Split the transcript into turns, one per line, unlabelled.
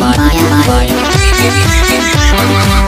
Bye. Bye. Bye.